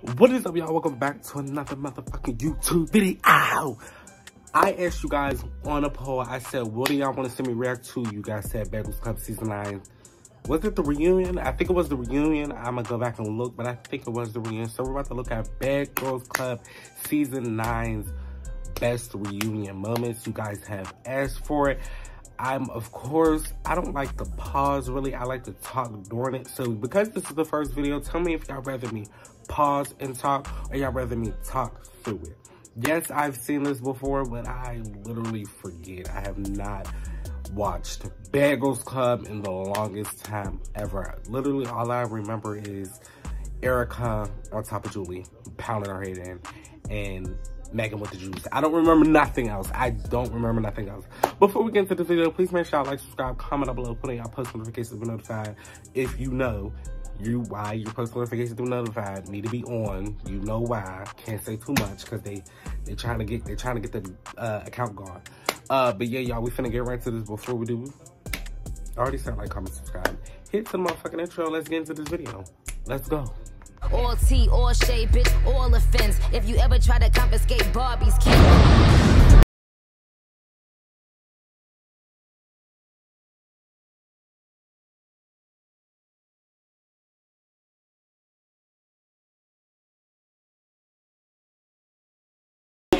What is up, y'all? Welcome back to another motherfucking YouTube video. I asked you guys on a poll, I said, what do y'all want to see me react to? You guys said Bad Girls Club Season 9. Was it the reunion? I think it was the reunion. I'm going to go back and look, but I think it was the reunion. So we're about to look at Bad Girls Club Season 9's best reunion moments. You guys have asked for it. I'm, of course, I don't like to pause, really. I like to talk during it. So because this is the first video, tell me if y'all rather me pause and talk or y'all rather me talk through it. Yes, I've seen this before, but I literally forget. I have not watched Bad Girls Club in the longest time ever. Literally, all I remember is Erica on top of Julie pounding her head in and Megan with the juice. I don't remember nothing else. I don't remember nothing else. Before we get into the video, please make sure y'all like, subscribe, comment down below, put in y'all post notifications to be notified. If you know you why your post notifications be notified need to be on. You know why. Can't say too much because they they trying to get they trying to get the uh, account gone. Uh, but yeah, y'all, we finna get right to this. Before we do, I already sound like, comment, subscribe, hit the motherfucking intro. Let's get into this video. Let's go. All tea, all shade, bitch, all offense. If you ever try to confiscate Barbie's kid.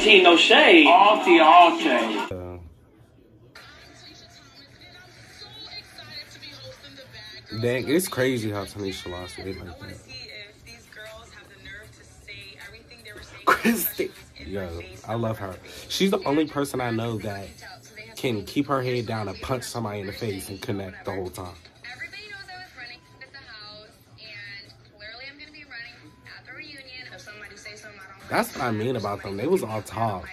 Tea, no shade. All tea, all shade. Uh, dang, it's crazy how Tanisha lost it like that. Christy. Yo, I love her. She's the only person I know that can keep her head down and punch somebody in the face and connect the whole time. That's what I mean about them. They was all talk.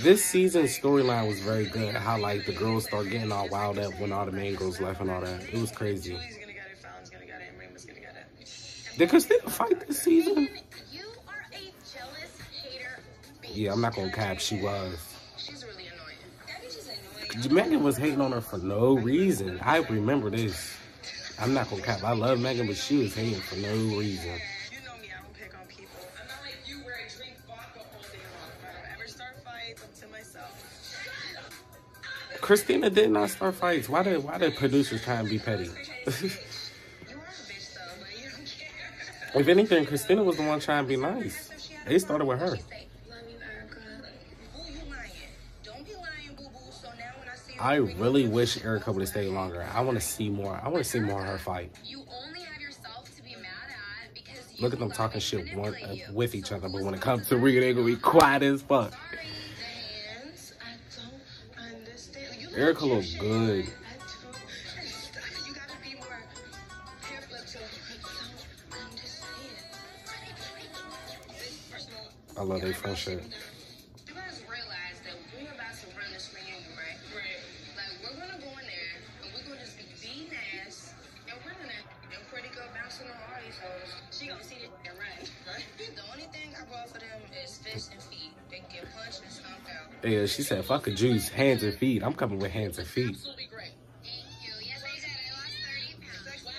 This season's storyline was very good. How like the girls start getting all wild up when all the main girls left and all that. It was crazy. Did Christina fight this season? Yeah, I'm not gonna cap. She was. Megan was hating on her for no reason. I remember this. I'm not gonna cap. I love Megan, but she was hating for no reason. To myself. Christina did not start fights. Why did why did producers try and be petty? You are a bitch though, but you don't care. if anything, Christina was the one trying to be nice. They started with her. Love you, Erica. Boo, you lying. Don't be lying, boo boo. So now when I see you, I really wish Erica would have stayed longer. I want to see more. I want to see more of her fight. you only have yourself to be mad at Look at them talking shit one, uh, with each other, but when it comes to Rhea, they gonna be quiet as fuck. Erica look look good. I don't understand. You Yeah, she said, fuck a juice, hands and feet. I'm coming with hands and feet. Absolutely great. Thank you. Yes, I did. I lost 30 pounds. Wow.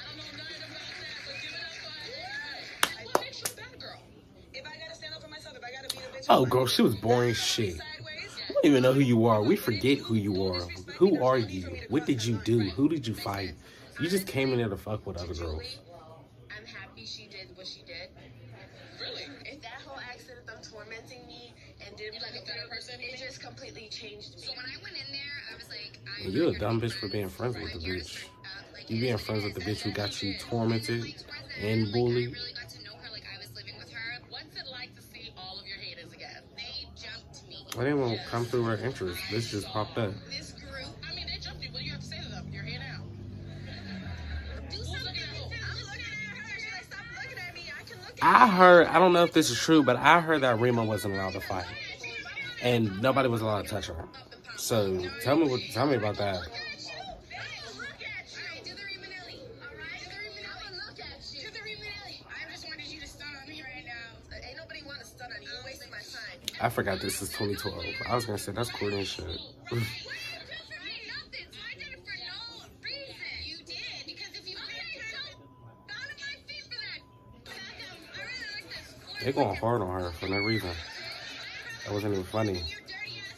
I don't know nothing about that, but give it up for her. I think she's that girl. If I gotta stand up for myself, if I gotta be the bitch. Oh, girl, she was boring shit. I don't even know who you are. We forget who you are. Who are you? What did you do? Who did you fight? You just came in there to fuck with other girls. I'm happy she did what she did. Really? If that whole accident of tormenting me and did like a better person, it just completely changed me. So when I went in there, I was like, I'm You a dumb bitch for being friends with the bitch. You being friends with the bitch who got you tormented and bullied. really got to know her like I was living with her. What's it like to see all of your haters again? They jumped me. I didn't want to come through her interest. This just popped up. I heard, I don't know if this is true, but I heard that Rima wasn't allowed to fight. And nobody was allowed to touch her. So tell me what, tell me about that. I forgot this is 2012. I was gonna say that's cool and shit. They going hard on her for no reason. That wasn't even funny. Your dirty ass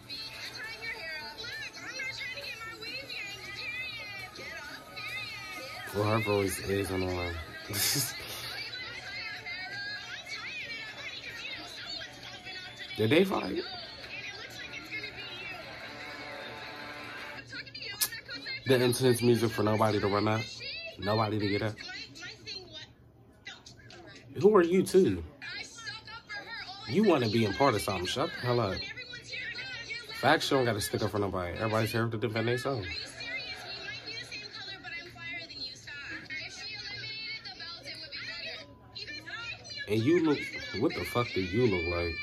bee. Tying your hair up. Look, I'm not trying to get my weave yanked. Period. Get off. Period. Get Well, her voice is annoying. Did they fight? The intense music for nobody to run up, nobody to get up. Who are you too? You want to be in part of something? Shut the hell up. Facts don't got to stick up for nobody. Everybody's here to defend themselves. And you look, what the fuck do you look like?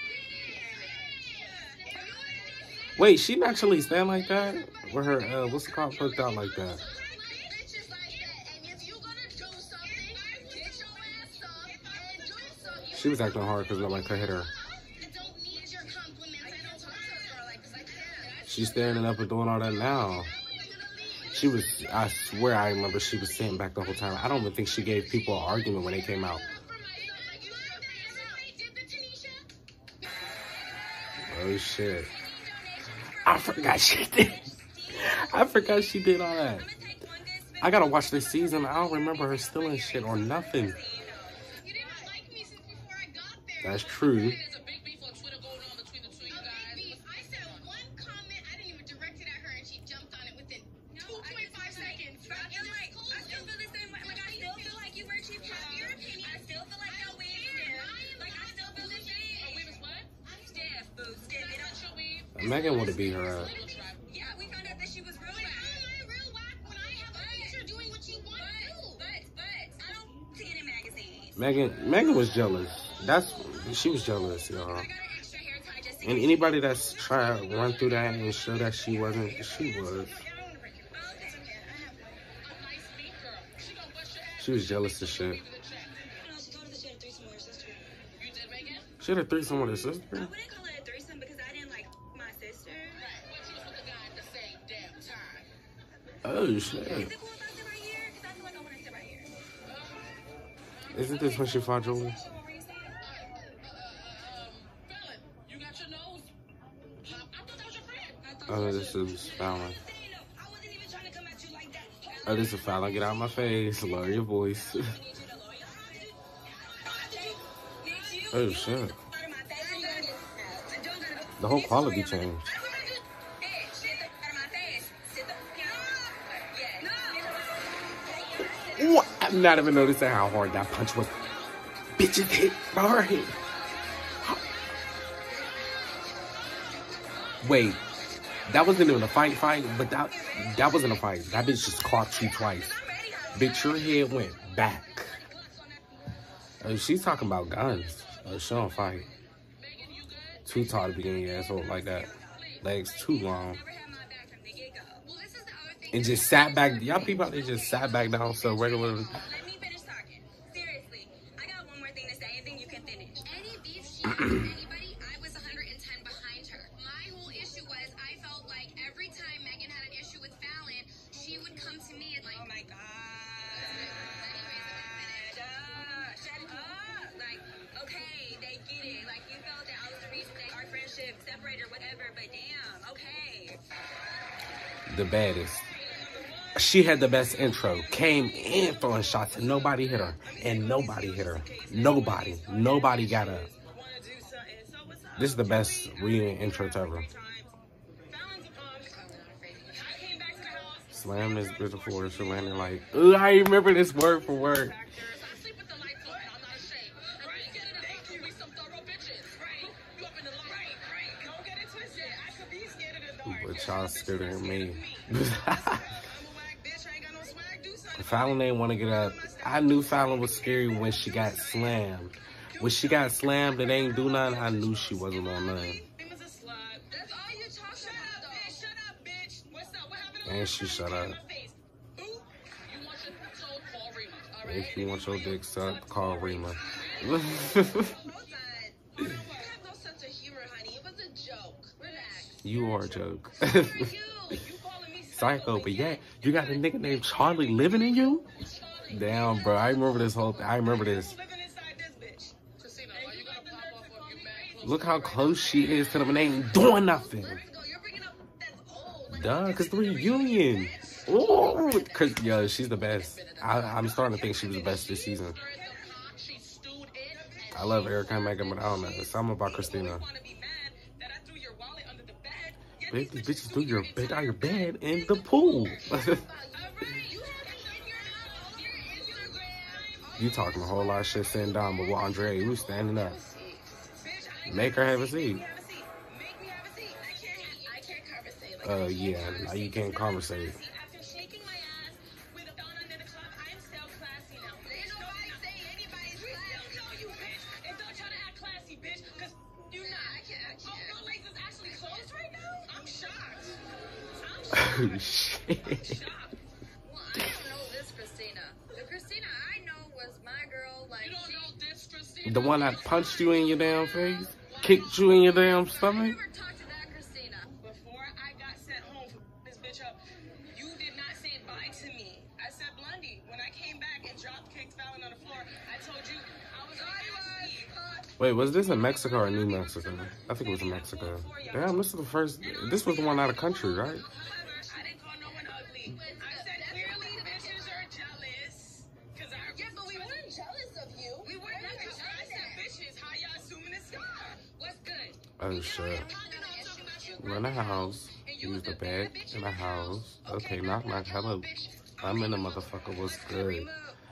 Wait, she naturally stand like that? With her, uh, what's it called, hooked out like that? She was acting hard because nobody could hit her. She's standing up and doing all that now. She was, I swear I remember she was sitting back the whole time. I don't even think she gave people an argument when they came out. Oh shit. I forgot she did. I forgot she did all that. I gotta watch this season. I don't remember her stealing shit or nothing. That's true. There's a big beef on Twitter going on between the two of you guys. I said one comment, I didn't even direct it at her, and she jumped on it within 2.5 seconds. And like, I still feel the same way. Like, I still feel like you were cheap. Your opinion. I still feel like that weave is stiff. Like, I still feel the same. Oh, weave is what? Stiff, boo, stiff. It don't Your weave. Megan would have beat her up. Uh, yeah, we found out that she was real whack. I'm real whack when I have a picture doing what you want to do. But, but, I don't see it in magazines. Megan, Megan was jealous. That's she was jealous, y'all. I got an extra hair tie just in And anybody that's trying to run through that and show that she wasn't, she was. Okay, okay. I have one. A nice meat girl. She gonna bust your ass. She was jealous as shit. Weave in the check. No, she told us that she had a threesome with her sister. You did Megan? She had a threesome with her sister. I wouldn't call it a threesome because I didn't like my sister. Right. But you was with the guy at the same damn time. Oh Is shit! it cool if I sit right here? Because I feel like I want to sit right here. Uh-huh. Isn't this when she fought Julie? At you like that. Oh, this is Fallon. Get out of my face. Lower your voice. Oh shit! I. The whole quality changed. I? I'm not even noticing how hard that punch was. Bitches hit head. Wait, that wasn't even a fight, fight, but that that wasn't a fight. That bitch just clocked you twice. Bitch, your head went back. Oh, she's talking about guns. Oh, she don't fight. Too tall to be your asshole like that. Legs too long. Never had my back from the get-go. Well, this is the other thing. And just sat back. Y'all people out there just sat back down so regular. Let me finish talking. Seriously, I got one more thing to say, and then you can finish. Any beef she the baddest. She had the best intro. Came in throwing shots and nobody hit her. And nobody hit her. Nobody. Nobody got up. This is the best reading intro to ever. Slam this bitch before she landed like, I remember this word for word. I sleep with the lights on and I'm not ashamed. And when you get in the house, we some thorough bitches. Right? You up in the line. Right, right. Don't get it twisted. I could be scared of the dark. But y'all scared of me. I'm a whack bitch, I ain't swag, do something. Fallon didn't want to get up. I knew Fallon was scary when she got slammed. When she got slammed and ain't do nothing, I knew she wasn't on nothing. And she shut up. If you want your dick sucked, call Rima. Hold on. You have no sense of humor, honey. It was a joke. Relax. You are a joke. For you. You calling me Psycho, but yeah, you got a nigga named Charlie living in you? Damn, bro. I remember this whole thing. I remember this. living inside this bitch. Christina, Look how close she is to them and they ain't doing nothing. You're bringing up that's old. Duh, cause the reunion. Ooh, cause yo, she's the best. I, I'm starting to think she was the best this season. She stewed in. I love Erica and Megan, but I don't know. It's something about Christina. Bed? Yeah, Bitch, these bitches threw your bed out your bed in the pool. You have it in your house, your Instagram. you talking a whole lot of shit sitting down, but with Andrea, you standing up. Make her have a seat. have a seat. Make me have a seat. I can't. I can't conversate. Uh, yeah, now you can't conversate. Oh, Christina? The one that punched you in your damn face? Kicked you in your damn stomach? Wait, was this in Mexico or New Mexico? I think it was in Mexico. Damn, this is the first. This was the one out of country, right? Oh shit. We're in a house. Use the bed in the house. Okay, knock knock. Hello. I'm in the motherfucker. What's good?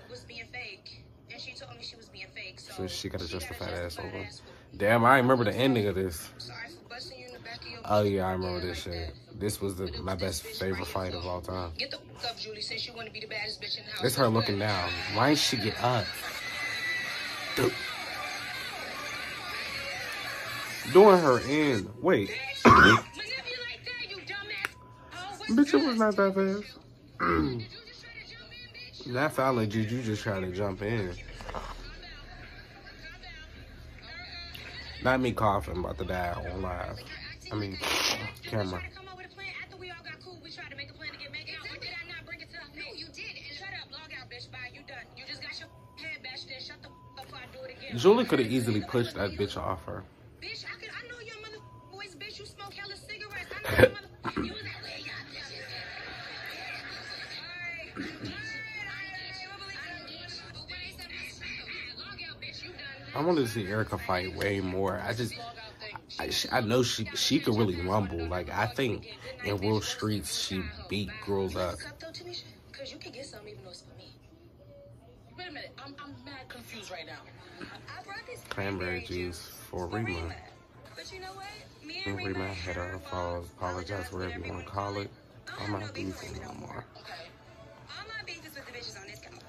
Was being fake, and she told me she was being fake. So, she got a justified ass over. Damn, I remember the ending of this. Sorry for busting you in the back of your. Oh yeah, I remember this shit. This was the, my best favorite fight of all time. Get the fuck up, Julie. Since you want to be the baddest bitch in the house. It's her looking down. Why ain't she get up? Dude. Doing her in. Wait. Manipulate you dumbass. Bitch, it was not that fast. Did you just try to jump in. That felt legit. You just trying to jump in. Calm down. Calm down. Not me coughing about to die on live. I mean, camera. Tried to come up with a plan after we I wanted to see Erica fight way more. I just, I, I know she she could really rumble. Like I think in real streets she beat girls up. Cranberry juice for Rima. And Rima had her falls. Apologize, whatever you want to call it. I'm not beefing no more.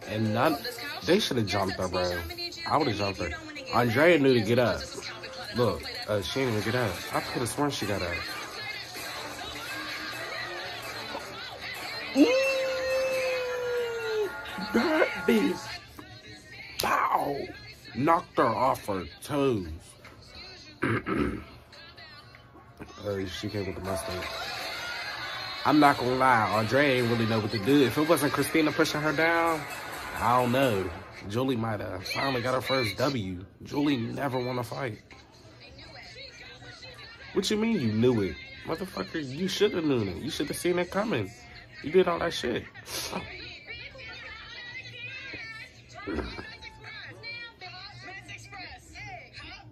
And none, they should have jumped her, bro. I would have jumped her. Andrea knew to get up. Look, uh, she didn't even get up. I could have sworn she got up. Ooh, that bitch. Pow! Knocked her off her toes. uh, she came with the mustard. I'm not gonna lie, Andre ain't really know what to do. If it wasn't Christina pushing her down, I don't know. Julie might have finally got her first W. Julie never won a fight. What you mean you knew it? Motherfucker, you should have known it. You should have seen it coming. You did all that shit.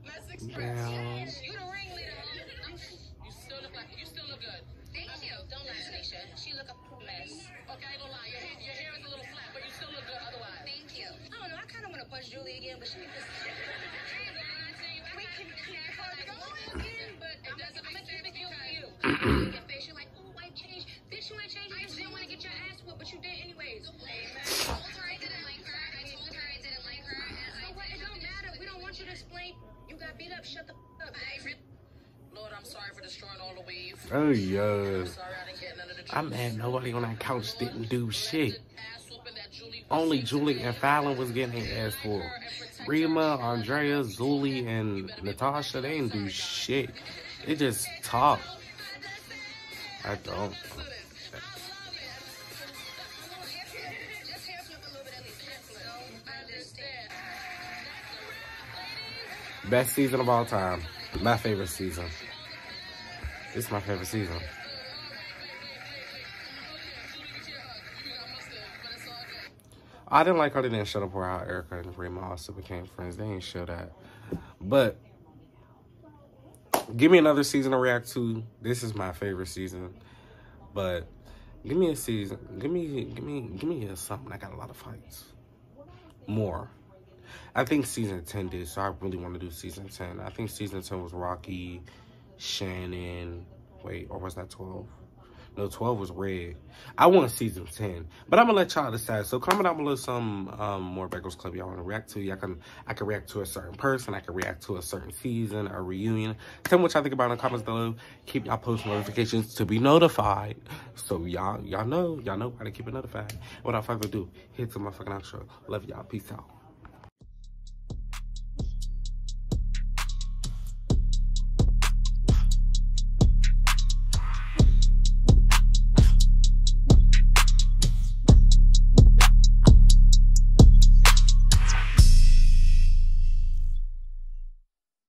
Let's punch Julie again, but she can just. We can connect her again, but it doesn't make sense for. Your face, you're like, oh, wife changed. Bitch, you ain't changed. You just didn't want to get your ass whooped, but you did anyways. I told her I didn't like her. I told her I didn't like her. And so what? It don't matter. We don't want you to explain. You got beat up. Shut the f- up. Lord, I'm sorry for destroying all the wave. Oh, yeah. Sorry I didn't get none of the I'm mad nobody on that couch didn't do shit. Only Julie and Fallon was getting ass full. Rima, Andrea, Zuli, and Natasha, they didn't do shit. They just talk. I don't. Best season of all time. My favorite season. It's my favorite season. I didn't like how they didn't show up for how Erica and Rima also became friends. They didn't show that. But give me another season to react to. This is my favorite season. But give me a season. Give me give me give me a something. I got a lot of fights. More. I think season 10 did, so I really want to do season 10. I think season 10 was Rocky, Shannon, wait, or was that 12? No, 12 was red. I want season 10. But I'm gonna let y'all decide. So comment down below some um, more Bad Girls Club y'all wanna react to. Y'all can I can react to a certain person, I can react to a certain season, a reunion. Tell me what y'all think about in the comments below. Keep y'all post notifications to be notified. So y'all y'all know, y'all know how to keep it notified. Without further ado, hit the motherfucking outro. Love y'all. Peace out.